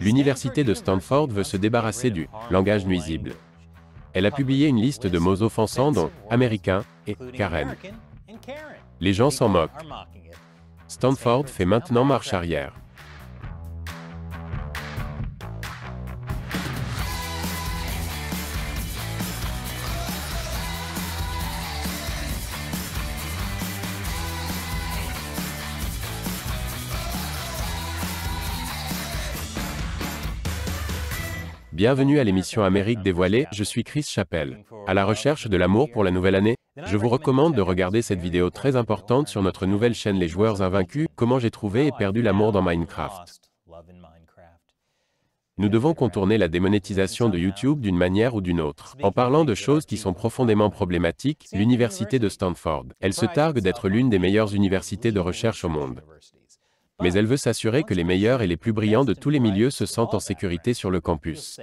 L'université de Stanford veut se débarrasser du langage nuisible. Elle a publié une liste de mots offensants dont américain et Karen. Les gens s'en moquent. Stanford fait maintenant marche arrière. Bienvenue à l'émission Amérique dévoilée, je suis Chris Chappell. À la recherche de l'amour pour la nouvelle année, je vous recommande de regarder cette vidéo très importante sur notre nouvelle chaîne Les Joueurs Invaincus, comment j'ai trouvé et perdu l'amour dans Minecraft. Nous devons contourner la démonétisation de YouTube d'une manière ou d'une autre. En parlant de choses qui sont profondément problématiques, l'université de Stanford. Elle se targue d'être l'une des meilleures universités de recherche au monde mais elle veut s'assurer que les meilleurs et les plus brillants de tous les milieux se sentent en sécurité sur le campus.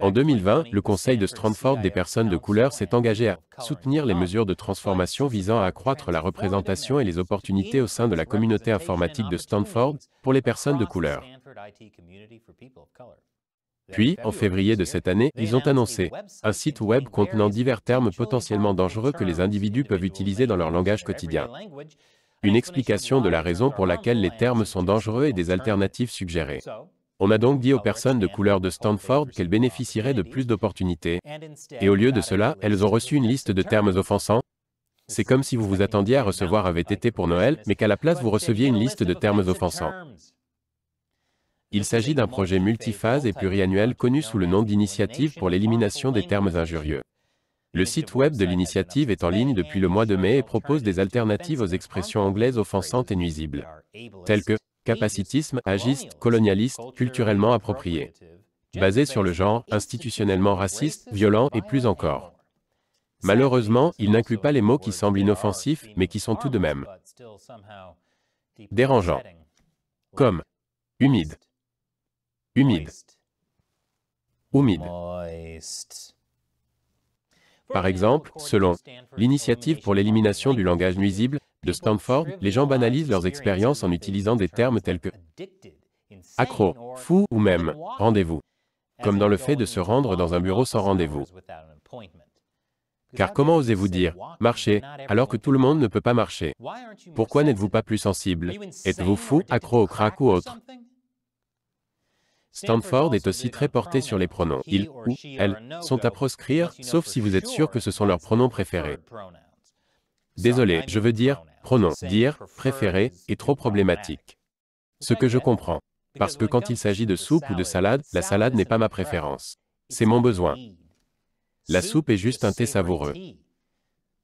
En 2020, le Conseil de Stanford des personnes de couleur s'est engagé à soutenir les mesures de transformation visant à accroître la représentation et les opportunités au sein de la communauté informatique de Stanford pour les personnes de couleur. Puis, en février de cette année, ils ont annoncé un site web contenant divers termes potentiellement dangereux que les individus peuvent utiliser dans leur langage quotidien une explication de la raison pour laquelle les termes sont dangereux et des alternatives suggérées. On a donc dit aux personnes de couleur de Stanford qu'elles bénéficieraient de plus d'opportunités, et au lieu de cela, elles ont reçu une liste de termes offensants. C'est comme si vous vous attendiez à recevoir un VTT pour Noël, mais qu'à la place vous receviez une liste de termes offensants. Il s'agit d'un projet multiphase et pluriannuel connu sous le nom d'Initiative pour l'élimination des termes injurieux. Le site web de l'initiative est en ligne depuis le mois de mai et propose des alternatives aux expressions anglaises offensantes et nuisibles, telles que capacitisme, agiste, colonialiste, culturellement approprié, basé sur le genre, institutionnellement raciste, violent et plus encore. Malheureusement, il n'inclut pas les mots qui semblent inoffensifs, mais qui sont tout de même dérangeants, comme humide, humide, humide. Par exemple, selon l'initiative pour l'élimination du langage nuisible de Stanford, les gens banalisent leurs expériences en utilisant des termes tels que accro, fou ou même rendez-vous, comme dans le fait de se rendre dans un bureau sans rendez-vous. Car comment osez-vous dire marcher alors que tout le monde ne peut pas marcher? Pourquoi n'êtes-vous pas plus sensible? Êtes-vous fou, accro au crack ou autre? Stanford est aussi très porté sur les pronoms. Ils ou elles sont à proscrire, sauf si vous êtes sûr que ce sont leurs pronoms préférés. Désolé, je veux dire, pronom, dire, préféré, est trop problématique. Ce que je comprends. Parce que quand il s'agit de soupe ou de salade, la salade n'est pas ma préférence. C'est mon besoin. La soupe est juste un thé savoureux.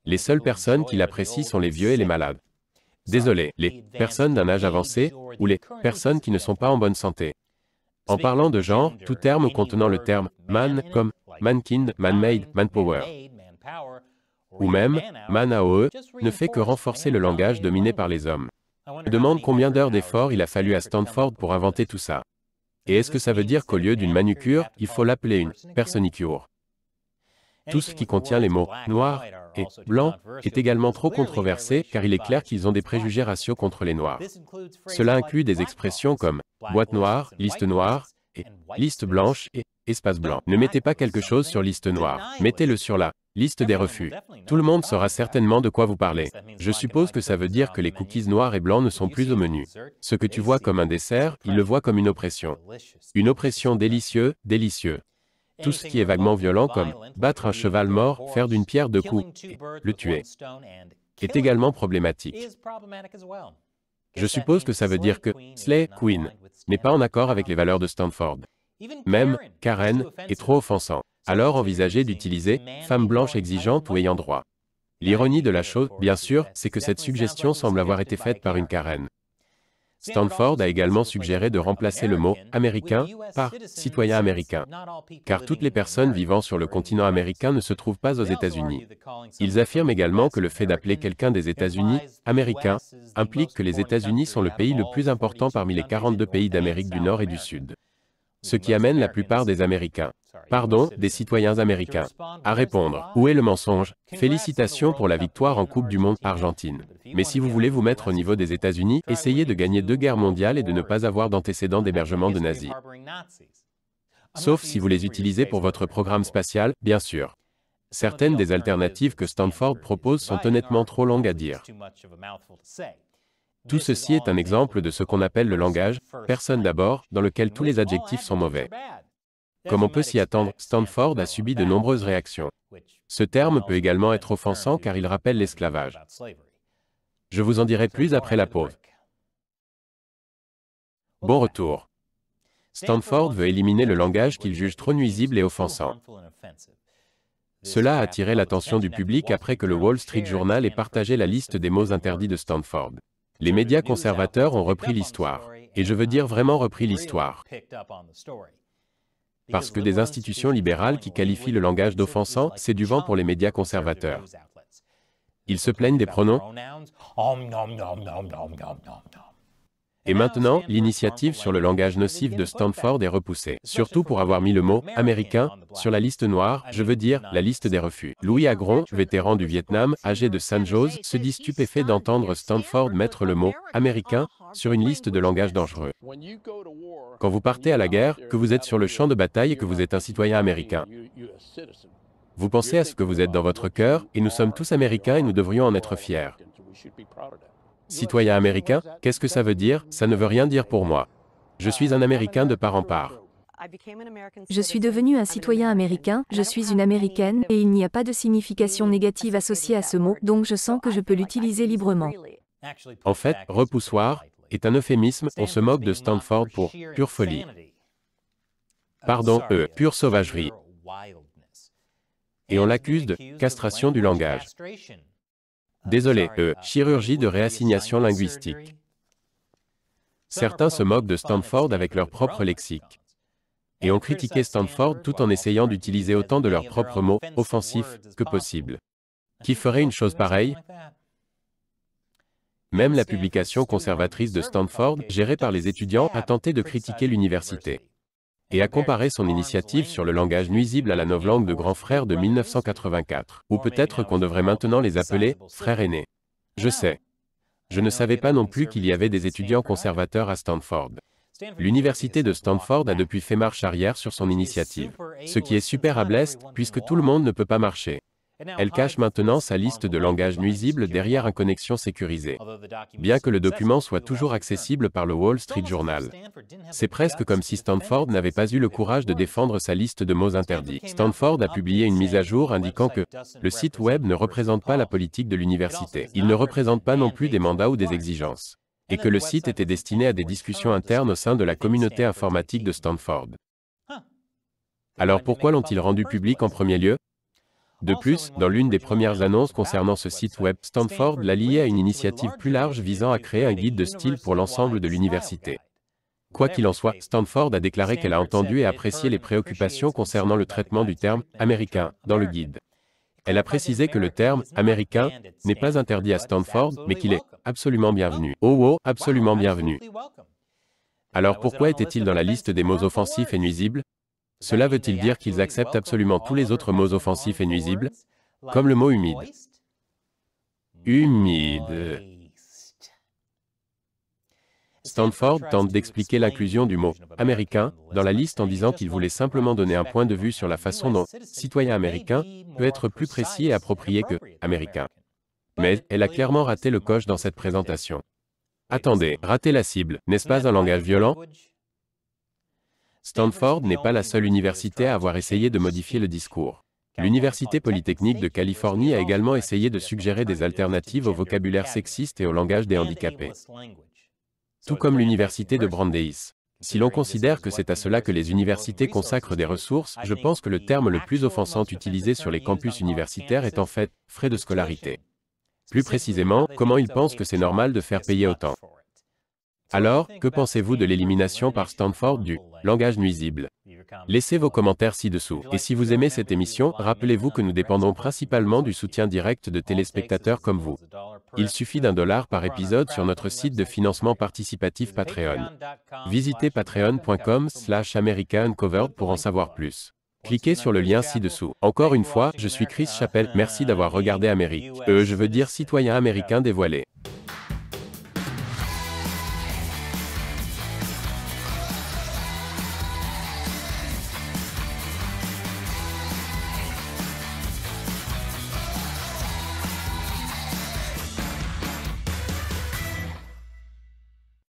Les seules personnes qui l'apprécient sont les vieux et les malades. Désolé, les personnes d'un âge avancé, ou les personnes qui ne sont pas en bonne santé. En parlant de genre, tout terme contenant le terme man comme mankind, man-made, manpower, ou même man AOE, ne fait que renforcer le langage dominé par les hommes. Je demande combien d'heures d'efforts il a fallu à Stanford pour inventer tout ça. Et est-ce que ça veut dire qu'au lieu d'une manucure, il faut l'appeler une personnicure Tout ce qui contient les mots noir et blanc est également trop controversé car il est clair qu'ils ont des préjugés raciaux contre les noirs. Cela inclut des expressions comme boîte noire, liste noire, et liste blanche et espace blanc. Ne mettez pas quelque chose sur liste noire, mettez-le sur la liste des refus. Tout le monde saura certainement de quoi vous parlez. Je suppose que ça veut dire que les cookies noirs et blancs ne sont plus au menu. Ce que tu vois comme un dessert, il le voit comme une oppression. Une oppression délicieux, délicieux. Tout ce qui est vaguement violent comme battre un cheval mort, faire d'une pierre deux coups, le tuer, est également problématique. Je suppose que ça veut dire que Slay Queen n'est pas en accord avec les valeurs de Stanford. Même Karen est trop offensant. Alors envisagez d'utiliser femme blanche exigeante ou ayant droit. L'ironie de la chose, bien sûr, c'est que cette suggestion semble avoir été faite par une Karen. Stanford a également suggéré de remplacer le mot américain par citoyen américain, car toutes les personnes vivant sur le continent américain ne se trouvent pas aux États-Unis. Ils affirment également que le fait d'appeler quelqu'un des États-Unis américain implique que les États-Unis sont le pays le plus important parmi les 42 pays d'Amérique du Nord et du Sud, ce qui amène la plupart des Américains Pardon, des citoyens américains. À répondre, où est le mensonge? Félicitations pour la victoire en Coupe du Monde Argentine. Mais si vous voulez vous mettre au niveau des États-Unis, essayez de gagner deux guerres mondiales et de ne pas avoir d'antécédents d'hébergement de nazis. Sauf si vous les utilisez pour votre programme spatial, bien sûr. Certaines des alternatives que Stanford propose sont honnêtement trop longues à dire. Tout ceci est un exemple de ce qu'on appelle le langage, personne d'abord, dans lequel tous les adjectifs sont mauvais. Comme on peut s'y attendre, Stanford a subi de nombreuses réactions. Ce terme peut également être offensant car il rappelle l'esclavage. Je vous en dirai plus après la pause. Bon retour. Stanford veut éliminer le langage qu'il juge trop nuisible et offensant. Cela a attiré l'attention du public après que le Wall Street Journal ait partagé la liste des mots interdits de Stanford. Les médias conservateurs ont repris l'histoire. Et je veux dire vraiment repris l'histoire. Parce que des institutions libérales qui qualifient le langage d'offensant, c'est du vent pour les médias conservateurs. Ils se plaignent des pronoms et maintenant, l'initiative sur le langage nocif de Stanford est repoussée, surtout pour avoir mis le mot américain sur la liste noire, je veux dire, la liste des refus. Louis Agron, vétéran du Vietnam, âgé de San Jose, se dit stupéfait d'entendre Stanford mettre le mot américain sur une liste de langages dangereux. Quand vous partez à la guerre, que vous êtes sur le champ de bataille et que vous êtes un citoyen américain, vous pensez à ce que vous êtes dans votre cœur, et nous sommes tous américains et nous devrions en être fiers. Citoyen américain, qu'est-ce que ça veut dire? Ça ne veut rien dire pour moi. Je suis un Américain de part en part. Je suis devenu un citoyen américain, je suis une Américaine, et il n'y a pas de signification négative associée à ce mot, donc je sens que je peux l'utiliser librement. En fait, repoussoir est un euphémisme, on se moque de Stanford pour pure folie. Pardon, euh, pure sauvagerie. Et on l'accuse de castration du langage. Désolé, euh, chirurgie de réassignation linguistique. Certains se moquent de Stanford avec leur propre lexique. Et ont critiqué Stanford tout en essayant d'utiliser autant de leurs propres mots offensifs que possible. Qui ferait une chose pareille? Même la publication conservatrice de Stanford, gérée par les étudiants, a tenté de critiquer l'université et a comparé son initiative sur le langage nuisible à la novlangue de grand frère de 1984. Ou peut-être qu'on devrait maintenant les appeler frères aînés. Je sais. Je ne savais pas non plus qu'il y avait des étudiants conservateurs à Stanford. L'université de Stanford a depuis fait marche arrière sur son initiative. Ce qui est super à Blest, puisque tout le monde ne peut pas marcher. Elle cache maintenant sa liste de langages nuisibles derrière une connexion sécurisée. Bien que le document soit toujours accessible par le Wall Street Journal. C'est presque comme si Stanford n'avait pas eu le courage de défendre sa liste de mots interdits. Stanford a publié une mise à jour indiquant que le site web ne représente pas la politique de l'université. Il ne représente pas non plus des mandats ou des exigences. Et que le site était destiné à des discussions internes au sein de la communauté informatique de Stanford. Alors pourquoi l'ont-ils rendu public en premier lieu? De plus, dans l'une des premières annonces concernant ce site web, Stanford l'a lié à une initiative plus large visant à créer un guide de style pour l'ensemble de l'université. Quoi qu'il en soit, Stanford a déclaré qu'elle a entendu et apprécié les préoccupations concernant le traitement du terme américain dans le guide. Elle a précisé que le terme américain n'est pas interdit à Stanford, mais qu'il est absolument bienvenu. Oh oh, absolument bienvenu. Alors pourquoi était-il dans la liste des mots offensifs et nuisibles? Cela veut-il dire qu'ils acceptent absolument tous les autres mots offensifs et nuisibles Comme le mot humide? Humide. Stanford tente d'expliquer l'inclusion du mot américain dans la liste en disant qu'il voulait simplement donner un point de vue sur la façon dont citoyen américain peut être plus précis et approprié que américain. Mais elle a clairement raté le coche dans cette présentation. Attendez, rater la cible, n'est-ce pas un langage violent? Stanford n'est pas la seule université à avoir essayé de modifier le discours. L'Université Polytechnique de Californie a également essayé de suggérer des alternatives au vocabulaire sexiste et au langage des handicapés. Tout comme l'Université de Brandeis. Si l'on considère que c'est à cela que les universités consacrent des ressources, je pense que le terme le plus offensant utilisé sur les campus universitaires est en fait frais de scolarité. Plus précisément, comment ils pensent que c'est normal de faire payer autant. Alors, que pensez-vous de l'élimination par Stanford du langage nuisible? Laissez vos commentaires ci-dessous. Et si vous aimez cette émission, rappelez-vous que nous dépendons principalement du soutien direct de téléspectateurs comme vous. Il suffit d'un dollar par épisode sur notre site de financement participatif Patreon. Visitez patreon.com slash pour en savoir plus. Cliquez sur le lien ci-dessous. Encore une fois, je suis Chris Chappell, merci d'avoir regardé Amérique. Euh, je veux dire citoyen américain dévoilé.